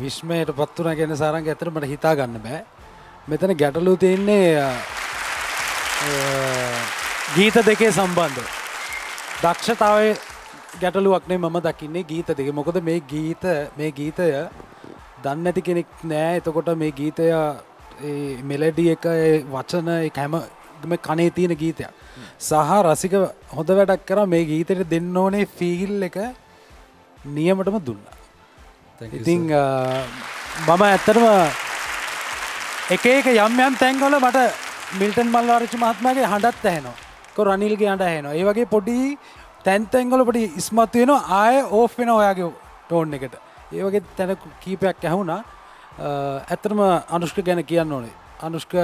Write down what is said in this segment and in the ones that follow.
විශ්මයට පත්වන ගැන සාරංග ඇතර මට හිතා ගන්න බෑ. මෙතන ගැටලු තියන්නේ ගීත දෙකේ සම්බන්ධ. දක්ෂතාවය ගැටලුවක්නේ මම දකින්නේ ගීත දෙක. මොකද මේ ගීත මේ ගීතය දන්න ඇති කෙනෙක් නෑ. එතකොට මේ ගීතය මෙලඩිය එක වචන කැම කනේ තියෙන ගීතයක්. සහ රසික හොඳ වැඩක් කර මේ ගීතයට දෙන්න ඕනේ ෆීල් එක නියමටම දුන්නා. ඉතිං මම ඇත්තරම එක එක යම් යම් තැන්ගොල මට මිල්ටන් මල්වාරච මහත්මගේ හඬත් ඇහෙනවා. කො රනිල්ගේ අට ඇහෙනවා. ඒ වගේ පොඩි තැන්තැන්ගොල පොඩි ඉස්මත් වෙනවා. ආය ඕෆ් වෙන ඔයාගේ ටෝන් එකට. ඒ වගේ තැන කීපයක් ඇහුණා. ඇත්තරම අනුෂ්ක ගැන කියන්න ඕනේ. අනුෂ්ක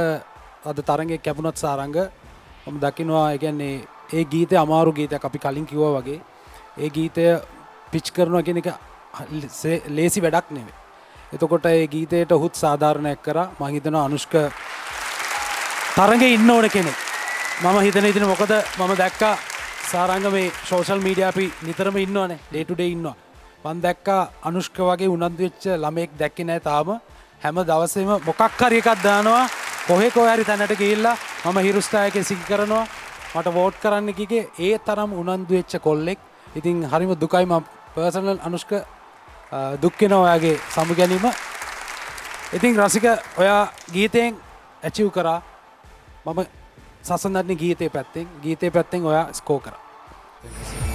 අද තරගේ කැපුණත් සාරංග. මම දකිනවා එකන්නේ ඒ ගීතය අමාරු ගීතයක් අපි කලින් කිව්ව වගේ. ඒ ගීතය පිච් කරනවා කෙන එක ලේසි වැඩක් නෙවේ. එතකොට ඒ ගීතයට හුත් සාධාරණයක් කර. මහිතන අනුෂ්ක තරග ඉන්න ඕන කෙනෙක්. මම හිතන ඉතින මොකද මම දැක්කා සාරංග මේ ශෝෂල් මීඩිය අපි නිතරම ඉන්නවනේ. ඩේටුඩේ ඉන්නවා. පන් දැක්කා අනුෂ්ක වගේ උනන්දවෙච්ච ළමෙක් දැක්ක නෑ තාම. හැම දවසේම මොකක් හරි එකක් දානවා. කොහෙ කොහරි තැනට ගිල්ලා මම හිරුස්ථායක සිහි කරනවා. මට වෝට් කරන්න කිගේ ඒ තරම් උනන්දු වෙච්ච කොල්ලෙක්. ඉතින් හරිම දුකයිම පර්සනල් අනුෂ්ක දුක්කෙන ඔයාගේ සමු ගැනීම ඉතින් රසික ඔයා ගීතයෙන් ඇචිව් කරා මම සසඳන්නේ ගීතය පැත්තෙන් ගීතය පැත්තෙන් ඔයා ස්කෝ කර. Thank you.